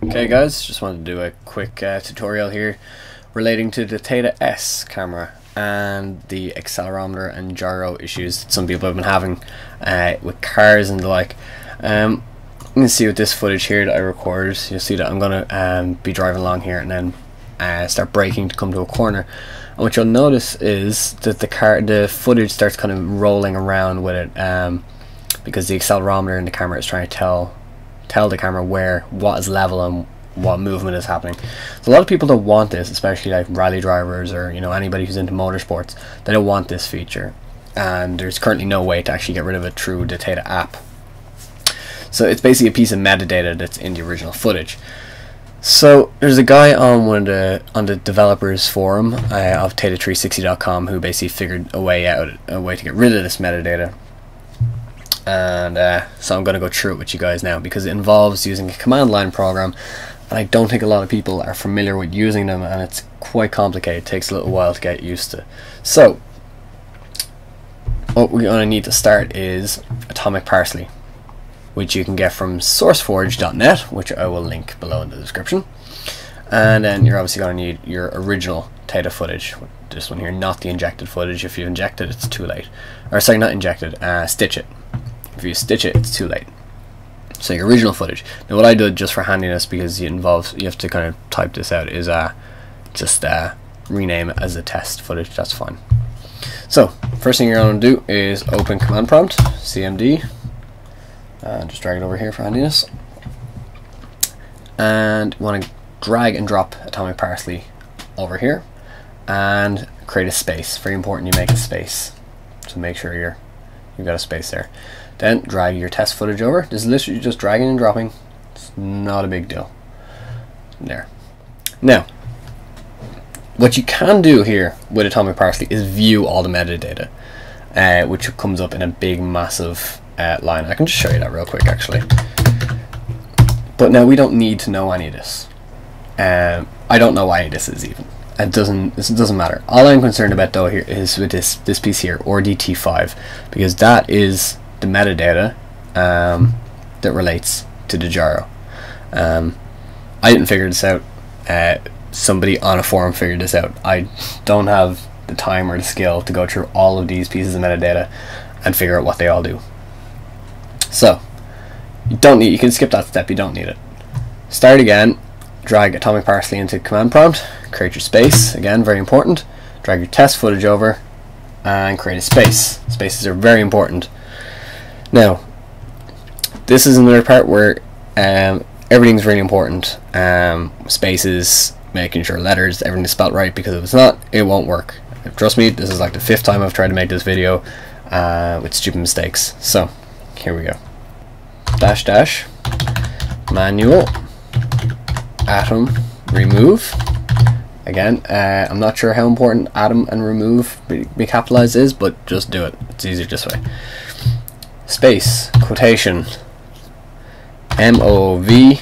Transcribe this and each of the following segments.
Okay guys, just wanted to do a quick uh, tutorial here relating to the Theta S camera and the accelerometer and gyro issues that some people have been having uh, with cars and the like. Um, you can see with this footage here that I recorded, you'll see that I'm going to um, be driving along here and then uh, start braking to come to a corner. And what you'll notice is that the car, the footage starts kind of rolling around with it um, because the accelerometer in the camera is trying to tell tell the camera where what is level and what movement is happening. So a lot of people don't want this, especially like rally drivers or you know anybody who's into motorsports. They don't want this feature, and there's currently no way to actually get rid of through the Theta app. So it's basically a piece of metadata that's in the original footage. So there's a guy on one of the on the developers forum uh, of Theta360.com who basically figured a way out, a way to get rid of this metadata and uh, so I'm going to go through it with you guys now because it involves using a command line program and I don't think a lot of people are familiar with using them and it's quite complicated, it takes a little while to get used to. So what we're going to need to start is Atomic Parsley which you can get from sourceforge.net which I will link below in the description. And then you're obviously going to need your original Theta footage this one here, not the injected footage. If you inject it it's too late. Or sorry not injected, uh, stitch it if you stitch it, it's too late. So your original footage. Now what I did just for handiness because it involves you have to kind of type this out is uh just uh rename it as a test footage. That's fine. So first thing you're going to do is open command prompt cmd and just drag it over here for handiness and you want to drag and drop atomic parsley over here and create a space. Very important you make a space. So make sure you're you've got a space there. Then drag your test footage over. This is literally just dragging and dropping. It's not a big deal. There. Now, what you can do here with Atomic Parsley is view all the metadata, uh, which comes up in a big, massive uh, line. I can just show you that real quick, actually. But now we don't need to know any of this. Um, I don't know why this is even. It doesn't. This doesn't matter. All I'm concerned about though here is with this this piece here, RDT5, because that is the metadata um, that relates to the gyro. Um, I didn't figure this out. Uh, somebody on a forum figured this out. I don't have the time or the skill to go through all of these pieces of metadata and figure out what they all do. So, you don't need, you can skip that step, you don't need it. Start again, drag atomic parsley into command prompt, create your space, again, very important. Drag your test footage over and create a space. Spaces are very important now, this is another part where um, everything's really important. Um, spaces, making sure letters, everything is spelled right, because if it's not, it won't work. Trust me, this is like the fifth time I've tried to make this video uh, with stupid mistakes. So, here we go. Dash dash, manual, atom, remove. Again, uh, I'm not sure how important atom and remove be, be capitalized is, but just do it. It's easier this way space quotation moov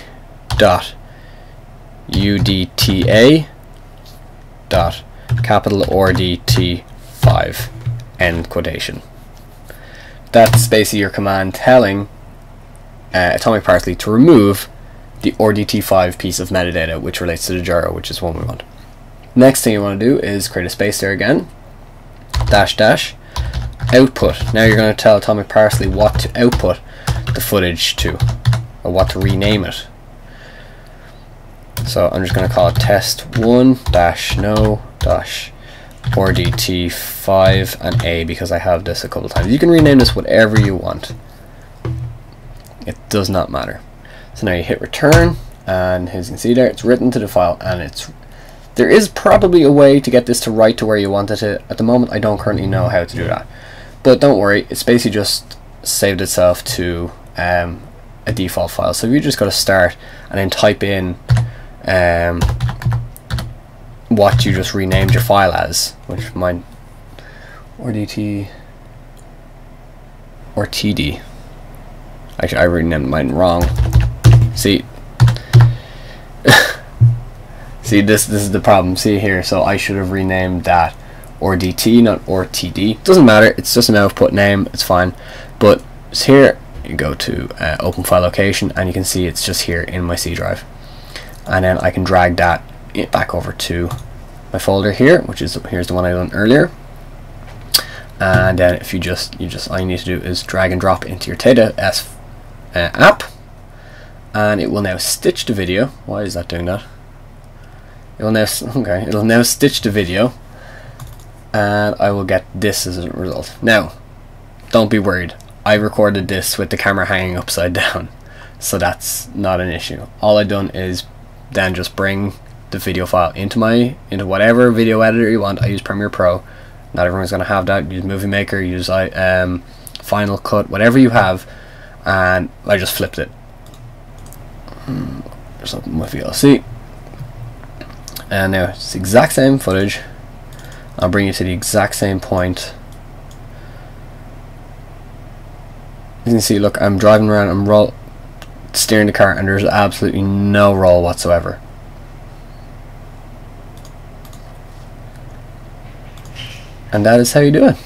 dot udta dot capital RDT 5 end quotation. That's basically your command telling uh, Atomic Parsley to remove the RDT5 piece of metadata which relates to the gyro, which is one we want. Next thing you want to do is create a space there again, dash dash, output. Now you're going to tell Atomic Parsley what to output the footage to, or what to rename it. So I'm just going to call it test 1 dash no dash RDT 5 and A because I have this a couple times. You can rename this whatever you want. It does not matter. So now you hit return and as you can see there it's written to the file and it's there is probably a way to get this to write to where you want it. At the moment I don't currently know how to do that. But don't worry, it's basically just saved itself to um, a default file. So you just got to start and then type in um, what you just renamed your file as, which mine or DT or TD. Actually, I renamed mine wrong. See, see this this is the problem. See here, so I should have renamed that or DT, not or TD. Doesn't matter, it's just an output name, it's fine. But here. You go to uh, open file location and you can see it's just here in my C drive. and then I can drag that back over to my folder here which is here's the one I done earlier. And then if you just you just all you need to do is drag and drop into your Theta S uh, app. And it will now stitch the video. Why is that doing that? It will now okay. It'll now stitch the video and I will get this as a result. Now don't be worried. I recorded this with the camera hanging upside down so that's not an issue. All I've done is then just bring the video file into my into whatever video editor you want. I use Premiere Pro. Not everyone's gonna have that. Use Movie Maker use um, Final Cut whatever you have and I just flipped it. There's something with VLC and now it's the exact same footage I'll bring you to the exact same point. You can see look I'm driving around I'm roll steering the car and there's absolutely no roll whatsoever. And that is how you do it